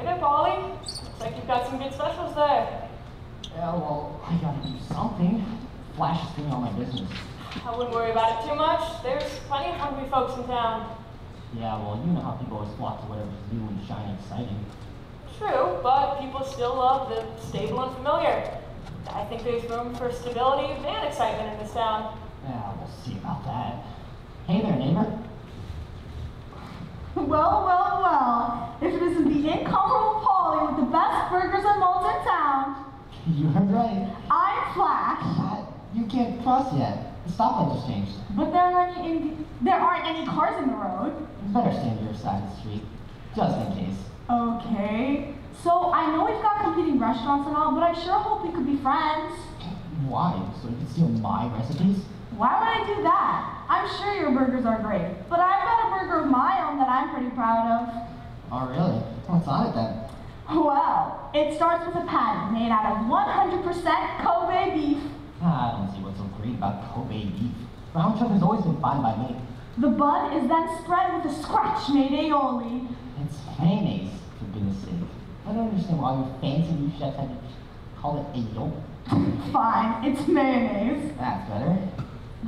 Hey there, Polly. Looks like you've got some good specials there. Yeah, well, I gotta do something. Flash is doing all my business. I wouldn't worry about it too much. There's plenty of hungry folks in town. Yeah, well, you know how people always flock to whatever's new and shiny and exciting. True, but people still love the stable and familiar. I think there's room for stability and excitement in this town. Yeah, we'll see about that. Hey there, neighbor. Well, well, well. If it isn't the incomparable Polly with the best burgers and malts in town, You heard right. I'm. Uh, you can't cross yet. The stoplight just changed. But there aren't any, there aren't any cars in the road. You better stand to your side of the street, just in case. Okay. So I know we've got competing restaurants and all, but I sure hope we could be friends. Why? So you can steal my recipes? Why would I do that? I'm sure your burgers are great, but I've got a burger of my own that I'm pretty proud of. Oh, really? What's on it then? Well, it starts with a patty made out of 100% Kobe beef. Ah, I don't see what's so great about Kobe beef. Brown sugar's always been fine by me. The bun is then spread with a scratch-made aioli. It's mayonnaise, for goodness sake. I don't understand why you fancy new chefs have to call it aioli. Fine, it's mayonnaise. That's better.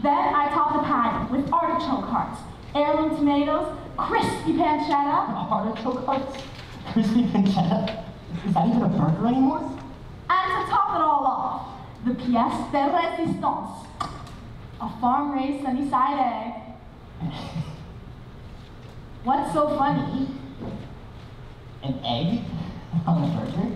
Then I top the patty with artichoke hearts, heirloom tomatoes, crispy pancetta, Artichoke hearts? Crispy pancetta? Is that even a burger anymore? and to top it all off, the pièce de résistance, a farm-raised sunny-side egg. Eh? What's so funny? An egg on a burger?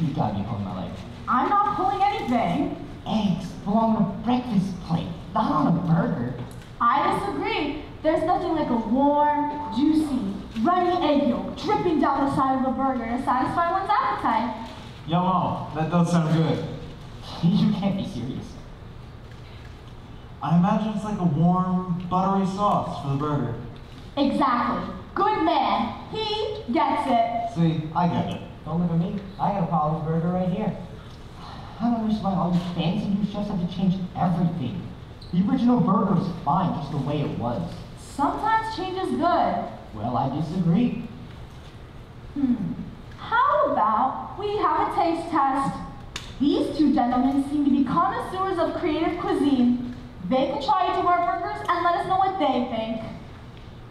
You got me pulling my leg. I'm not pulling anything. Eggs belong on a breakfast plate, not on a burger. I disagree. There's nothing like a warm, juicy, runny egg yolk dripping down the side of a burger to satisfy one's appetite. Yummo, that does sound good. you can't be serious. I imagine it's like a warm, buttery sauce for the burger. Exactly. Good man. He gets it. See, I get it. Don't look at me. I got a Polly's burger right here. I don't understand why all these fancy new chefs have to change everything. The original burger was fine just the way it was. Sometimes change is good. Well, I disagree. Hmm. How about we have a taste test? These two gentlemen seem to be connoisseurs of creative cuisine. They can try each of our burgers and let us know what they think.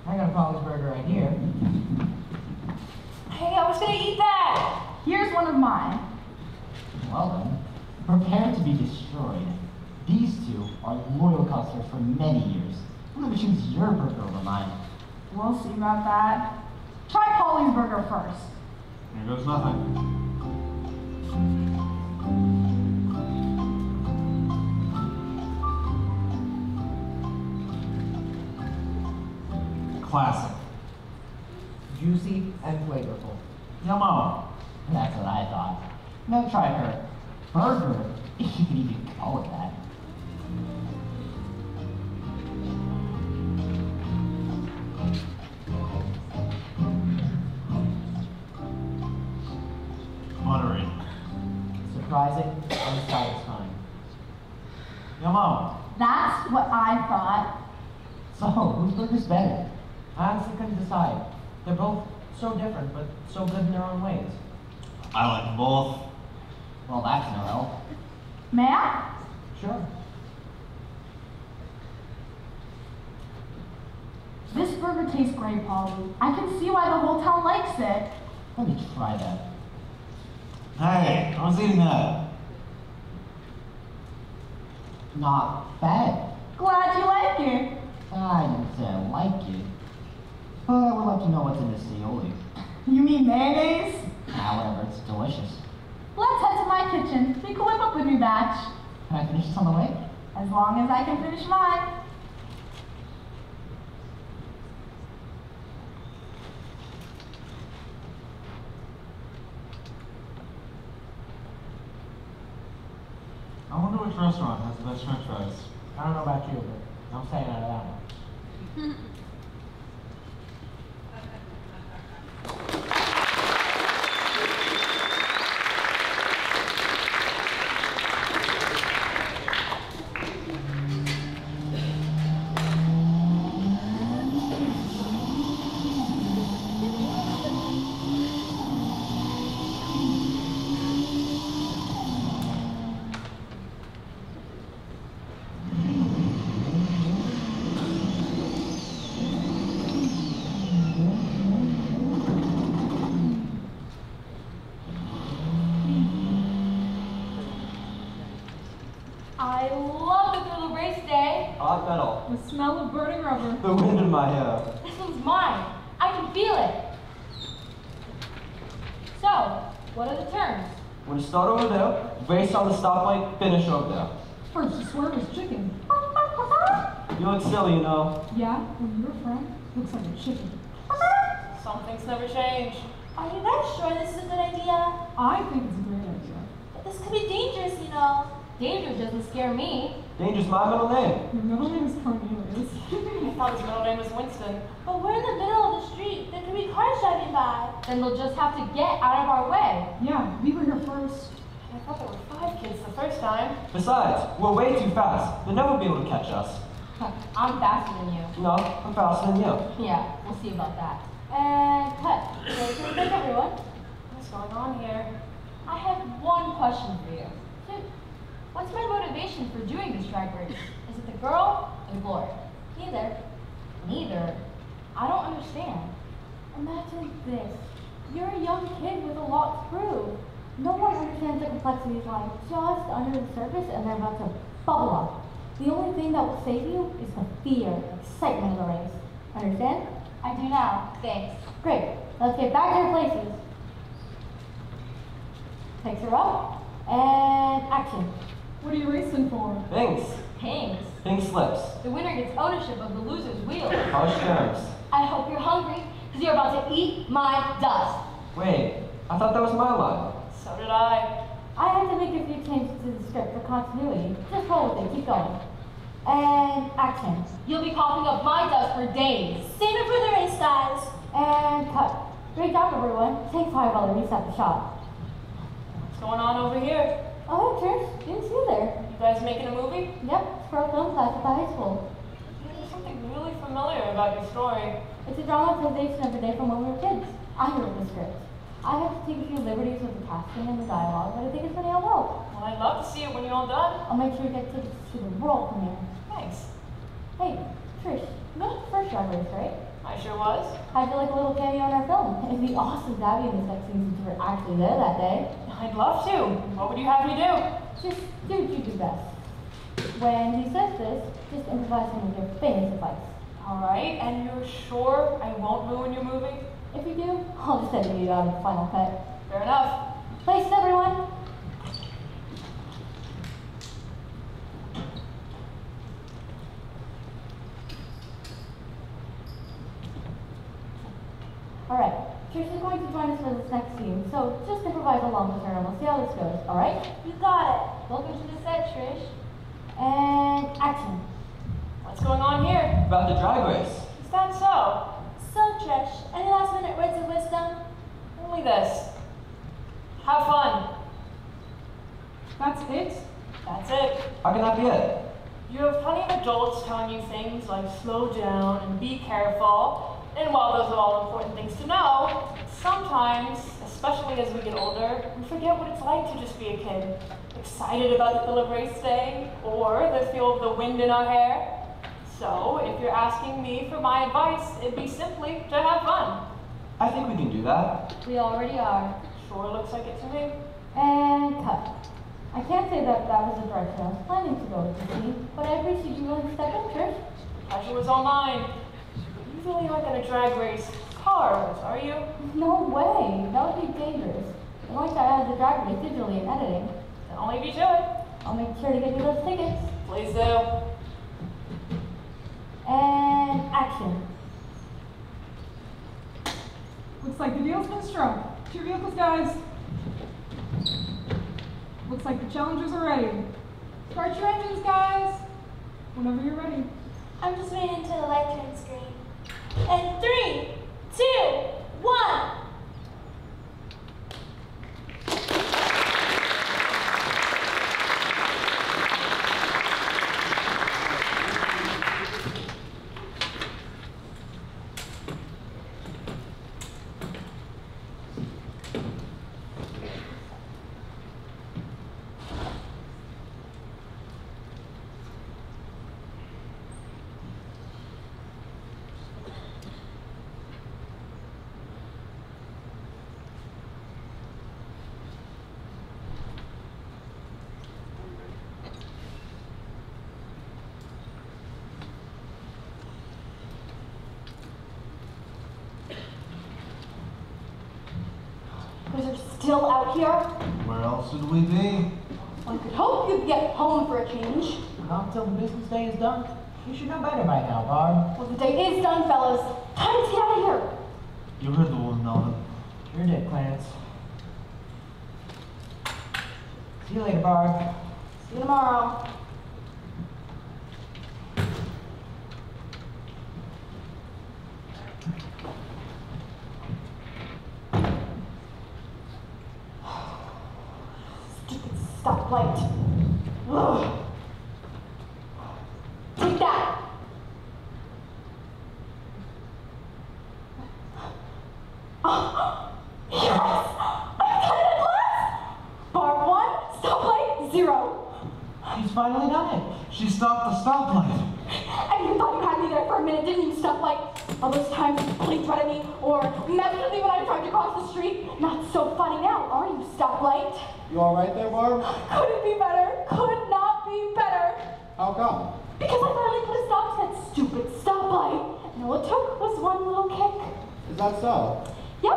I got a Polly's burger right here. Hey, I was gonna eat that! Here's one of mine. Well then, prepare to be destroyed. These two are loyal customers for many years. I'm gonna choose your burger over mine. We'll see about that. Try Polly's burger first. Here goes nothing. Classic. Juicy and flavorful. Yummo. That's what I thought. Now try her burger, if you could even call it that. Yummo. That's what I thought. So, whose burger's better? I honestly couldn't decide. They're both so different, but so good in their own ways. I like them both. Well, that's no help. May I? Sure. This burger tastes great, Polly. I can see why the whole town likes it. Let me try that. Hey, I was eating that. Not bad. Glad you like it. I didn't say I like it. But I would like to know what's in this aioli. You mean mayonnaise? Whatever, it's delicious. Let's head to my kitchen. We can whip up a new batch. Can I finish this on the way? As long as I can finish mine. I wonder which restaurant has the best french fries. I don't know about you, but I'm staying out of that one. I love the little race day. Oh, Hot metal. The smell of burning rubber. The wind in my hair. This one's mine. I can feel it. So, what are the terms? When you start over there, race on the stoplight, finish over there. First, you swerve as chicken. You look silly, you know. Yeah, where you're from, looks like a chicken. Some things never change. Are you guys sure this is a good idea? I think it's a great idea. But this could be dangerous, you know. Danger doesn't scare me. Danger's my middle name. Your middle name is Cornelius. I thought his middle name was Winston. But we're in the middle of the street. There could be cars driving by. Then they'll just have to get out of our way. yeah, we were here first. I thought there were five kids the first time. Besides, we're way too fast. They'll never be able to catch us. I'm faster than you. No, I'm faster than you. Yeah, we'll see about that. And cut. Okay, so thank everyone. What's going on here? I have one question for you. What's my motivation for doing this drag race? Is it the girl or the boy? Neither. Neither. I don't understand. Imagine this. You're a young kid with a lot to prove. No one understands the complexities lying just under the surface and they're about to bubble up. The only thing that will save you is the fear, excitement of the race. Understand? I do now. Thanks. Great. Let's get back to your places. Takes her up. And action. What are you racing for? Thanks. Thanks. Pink slips. The winner gets ownership of the loser's wheel. Harsh terms. I hope you're hungry, because you're about to eat my dust. Wait, I thought that was my line. So did I. I had to make a few changes to the script for continuity. Just roll with it. Keep going. And action. You'll be coughing up my dust for days. Save it for the race, guys. And cut. Great job, everyone. Take five while I reset the shot. What's going on over here? Oh, Trish, didn't see you there. You guys making a movie? Yep, it's for a film class at the high school. There's something really familiar about your story. It's a dramatization of the day from when we were kids. I wrote the script. I have to take a few liberties with the casting and the dialogue, but I think it's turning out well. Well, I'd love to see it when you're all done. I'll make sure you get tickets to the world premiere. Thanks. Hey, Trish, you know the first drag race, right? I sure was. How'd you like a little cameo in our film? It'd be awesome to have you in the sex scenes since you were actually there that day. I'd love to. What would you have me do? Just do what you do best. When he says this, just improvise him with your famous advice. All right, and you're sure I won't ruin your movie? If you do, I'll just edit you out of the final cut. Fair enough. Places, everyone! Alright, Trish is going to join us for this next scene, so just improvise along with her and we'll see how this goes, alright? You got it. Welcome to the set, Trish. And action. What's going on here? About the drag race. Is that so? So, Trish, any last minute words of wisdom? Only this. Have fun. That's it? That's it. How can that be it? You have plenty of adults telling you things like slow down and be careful. And while those are all important things to know, sometimes, especially as we get older, we forget what it's like to just be a kid. Excited about the thrill of race day, or the feel of the wind in our hair. So, if you're asking me for my advice, it'd be simply to have fun. I think we can do that. We already are. Sure looks like it to me. And cut. I can't say that that was the direction I was planning to go with the scene, but I appreciate you willing to step in, Trish. Pleasure was all mine. You really aren't gonna drag race cars, are you? No way. That would be dangerous. I'm going to add the drag race digitally in editing. Then I'll leave you to it. I'll make sure to get you those tickets. Please do. And action. Looks like the deal's been struck. To your vehicles, guys. Looks like the challengers are ready. Start your engines, guys. Whenever you're ready. I'm just waiting until the light turns green. And three, two, one. guys are still out here? Where else would we be? One could hope you'd get home for a change. Not until the business day is done. You should know better by now, Barb. Well, the day is done, fellas. Time to get out of here. You heard the woman, Melvin. You're dead, Clarence. See you later, Barb. See you tomorrow. Stupid stoplight. Ugh. Take that. She's finally done it. She stopped the stoplight. And you thought you had me there for a minute, didn't you? Stuff like all those times you blinked right at me or messed with me when I tried to cross the street. Not so funny now, are you, stoplight? You all right there, Barb? Couldn't be better. Could not be better. How come? Because I finally put a stop to that stupid stoplight. And all it took was one little kick. Is that so? Yep.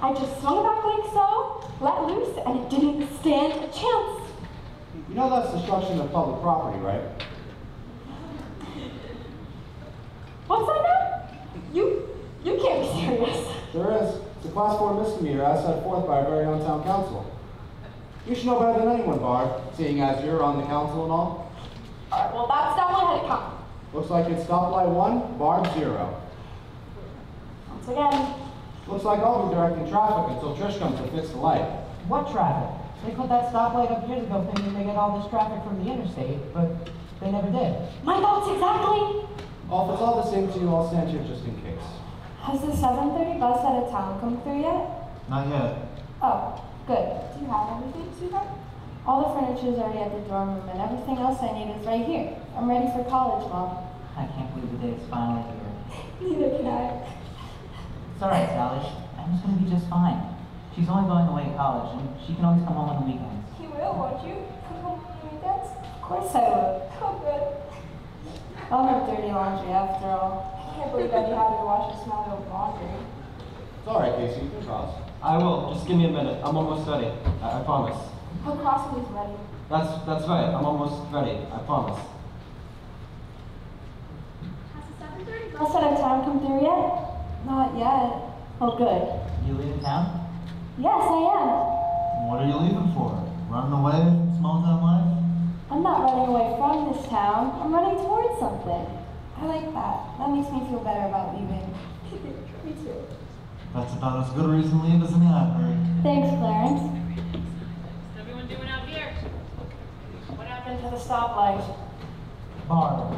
I just swung it back like so, let loose, and it didn't stand a chance. You know that's destruction of public property, right? What's that now? You, you can't be serious. There is. It's a class four misdemeanor as set forth by our very own town council. You should know better than anyone, Barb, seeing as you're on the council and all. Alright, well that stoplight had to come. Looks like it's stoplight one, Barb zero. Once again, Looks like I'll be directing traffic until Trish comes to fix the light. What traffic? They put that stoplight up years ago thinking they get all this traffic from the interstate, but they never did. my thoughts exactly. Oh, if it's all the same to you, I'll stand here just in case. Has the 7:30 bus out of town come through yet? Not yet. Oh, good. Do you have everything, sweetheart? All the furniture is already at the dorm room, and everything else I need is right here. I'm ready for college, Mom. I can't believe the day is finally here. Neither can I. It's alright, Sally. Emma's gonna be just fine. She's only going away to college, and she can always come home on the weekends. You will, won't you? Come home on the weekends? Of course I will. Oh, good. I'll have dirty laundry after all. I can't believe I'd be happy to wash the smelly old laundry. It's all right, Casey. You can cross. I will. Just give me a minute. I'm almost ready. I, I promise. He'll cross when he's ready. That's that's right. I'm almost ready. I promise. Has the Bus out of town come through yet? Not yet. Oh, good. You leaving town? Yes, I am. What are you leaving for? Running away from small town life? I'm not running away from this town. I'm running towards something. I like that. That makes me feel better about leaving. me too. That's about as good a reason to leave as any I've heard. Thanks, Clarence. What's everyone doing out here? What happened to the stoplight? Barb.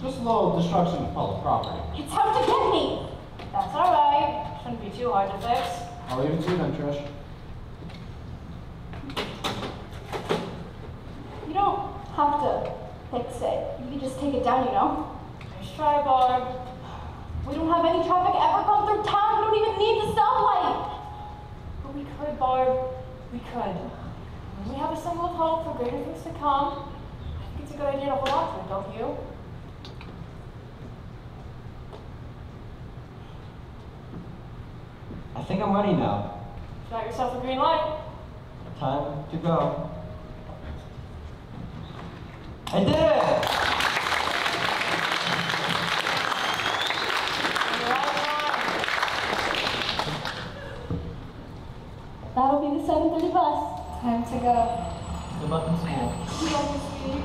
Just a little destruction of public property. It's out to get me. That's all right. Shouldn't be too hard to fix. I'll leave it to you then, Trish. You don't have to fix it. You can just take it down, you know? Nice try, Barb. We don't have any traffic ever come through town. We don't even need the stoplight. But we could, Barb. We could. Have a symbol of hope for greater things to come, I think it's a good idea to hold on to it, don't you? I think I'm ready now. Got yourself a green light. Time to go. I did it! That'll be the 7:30 bus. Time to go. Good luck in school. You love me, sweetie.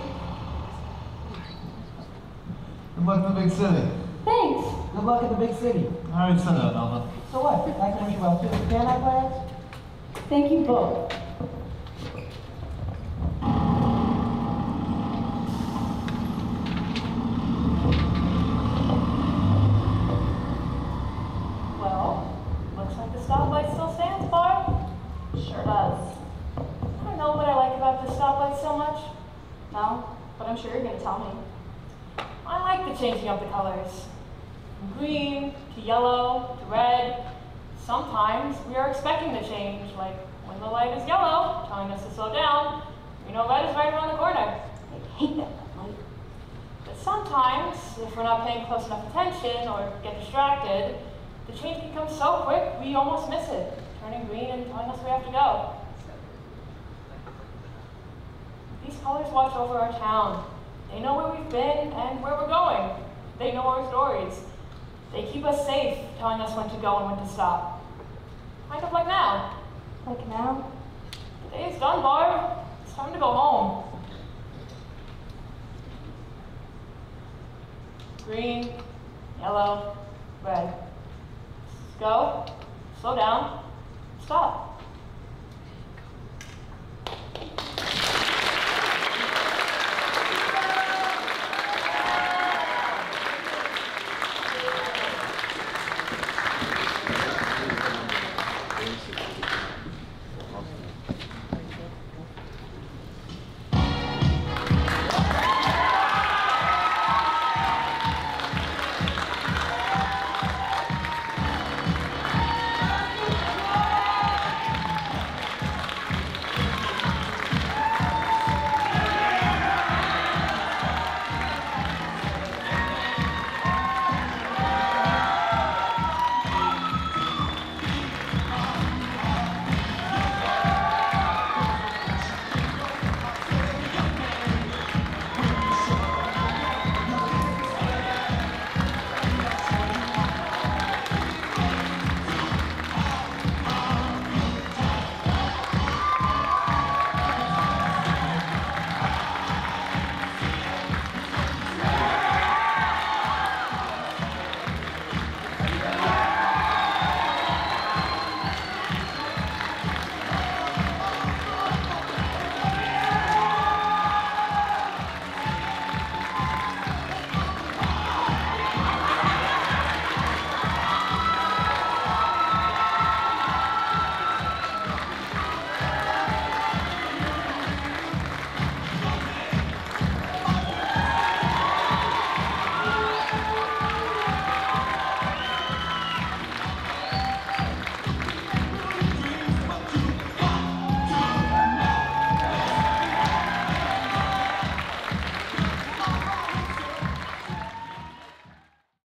Good luck in the big city. Thanks. Good luck in the big city. I already said that, Alva. So what? I can wish you well too. Can I, Clarence? Thank you both. Well, looks like the stoplight still stands, Barb. Sure does. I don't know what I like about this stoplight so much. No, but I'm sure you're gonna tell me. I like the changing of the colors. From green yellow to red. Sometimes we are expecting the change, like when the light is yellow, telling us to slow down. We know red is right around the corner. I hate that light. But sometimes, if we're not paying close enough attention or get distracted, the change come so quick we almost miss it, turning green and telling us we have to go. These colors watch over our town. They know where we've been and where we're going. They know our stories. They keep us safe, telling us when to go and when to stop. Kind of like now. Like now? The day is done, Barb. It's time to go home. Green, yellow, red. Go, slow down, stop.